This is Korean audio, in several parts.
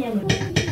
见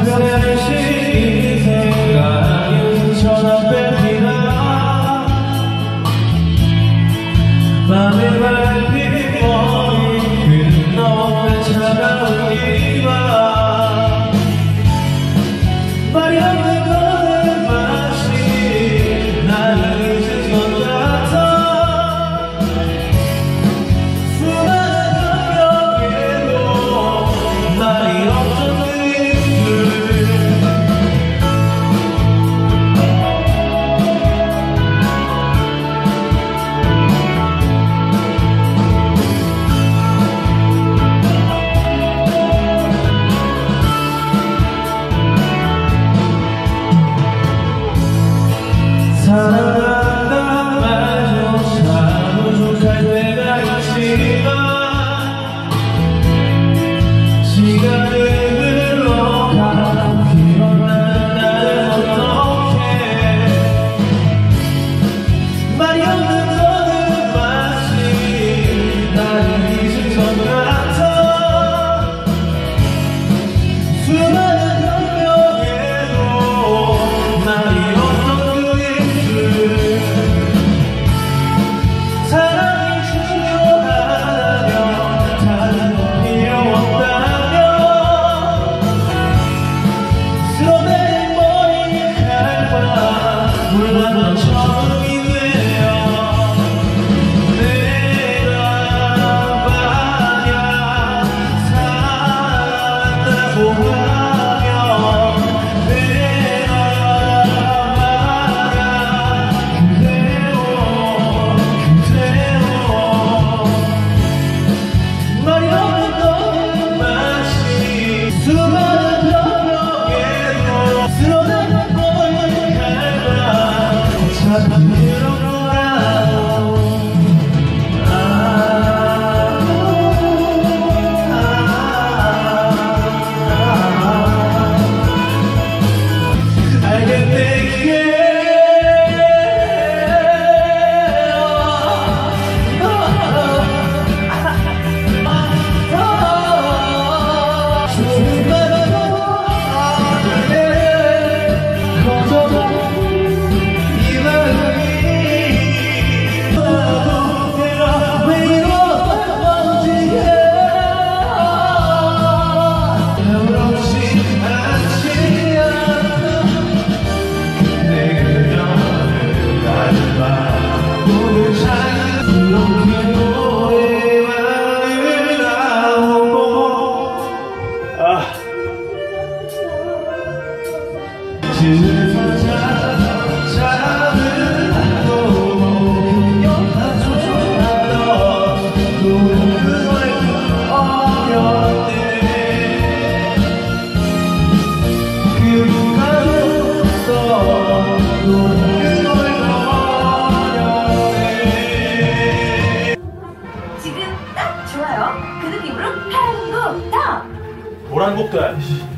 3시 Beşiktaş.